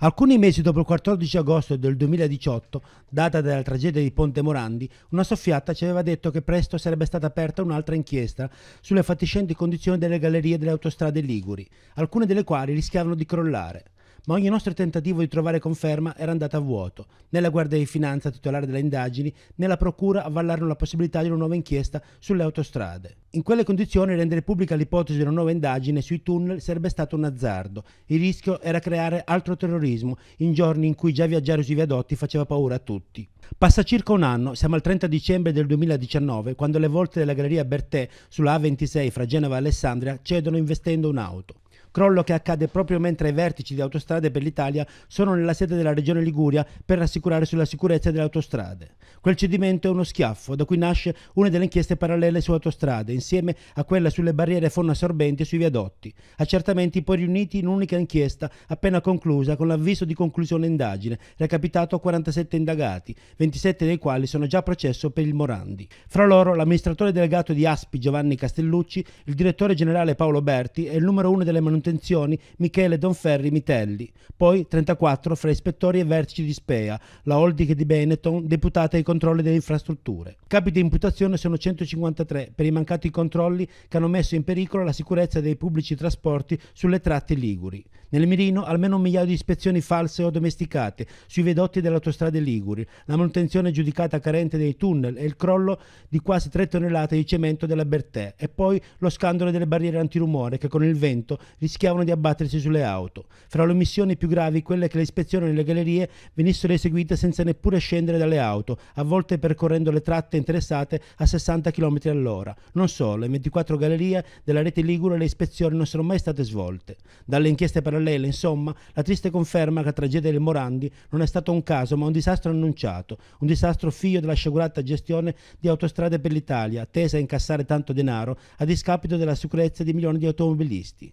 Alcuni mesi dopo il 14 agosto del 2018, data della tragedia di Ponte Morandi, una soffiata ci aveva detto che presto sarebbe stata aperta un'altra inchiesta sulle fatiscenti condizioni delle gallerie delle autostrade liguri, alcune delle quali rischiavano di crollare ma ogni nostro tentativo di trovare conferma era andato a vuoto. Né la Guardia di Finanza, titolare delle indagini, né la Procura avallarono la possibilità di una nuova inchiesta sulle autostrade. In quelle condizioni rendere pubblica l'ipotesi di una nuova indagine sui tunnel sarebbe stato un azzardo. Il rischio era creare altro terrorismo in giorni in cui già viaggiare sui viadotti faceva paura a tutti. Passa circa un anno, siamo al 30 dicembre del 2019, quando le volte della galleria Bertè sulla A26 fra Genova e Alessandria cedono investendo un'auto crollo che accade proprio mentre i vertici di Autostrade per l'Italia sono nella sede della Regione Liguria per rassicurare sulla sicurezza delle autostrade. Quel cedimento è uno schiaffo da cui nasce una delle inchieste parallele su autostrade, insieme a quella sulle barriere fonoassorbenti e sui viadotti, accertamenti poi riuniti in un'unica inchiesta appena conclusa con l'avviso di conclusione indagine, recapitato a 47 indagati, 27 dei quali sono già a processo per il Morandi. Fra loro l'amministratore delegato di Aspi Giovanni Castellucci, il direttore generale Paolo Berti e il numero uno delle manutenzioni Michele Donferri Mitelli, poi 34 fra ispettori e vertici di Spea, la holding di Benetton deputata ai controlli delle infrastrutture. Capi di imputazione sono 153 per i mancati controlli che hanno messo in pericolo la sicurezza dei pubblici trasporti sulle tratte liguri. Nel mirino almeno un migliaio di ispezioni false o domesticate sui vedotti delle autostrade liguri, la manutenzione giudicata carente dei tunnel e il crollo di quasi 3 tonnellate di cemento della Bertè e poi lo scandalo delle barriere antirumore che con il vento rischiavano di abbattersi sulle auto. Fra le omissioni più gravi quelle che le ispezioni nelle gallerie venissero eseguite senza neppure scendere dalle auto, a volte percorrendo le tratte interessate a 60 km all'ora. Non solo, in 24 gallerie della rete Ligure le ispezioni non sono mai state svolte. Dalle inchieste parallele, insomma, la triste conferma che la tragedia del Morandi non è stato un caso, ma un disastro annunciato, un disastro figlio della sciagurata gestione di autostrade per l'Italia, tesa a incassare tanto denaro a discapito della sicurezza di milioni di automobilisti.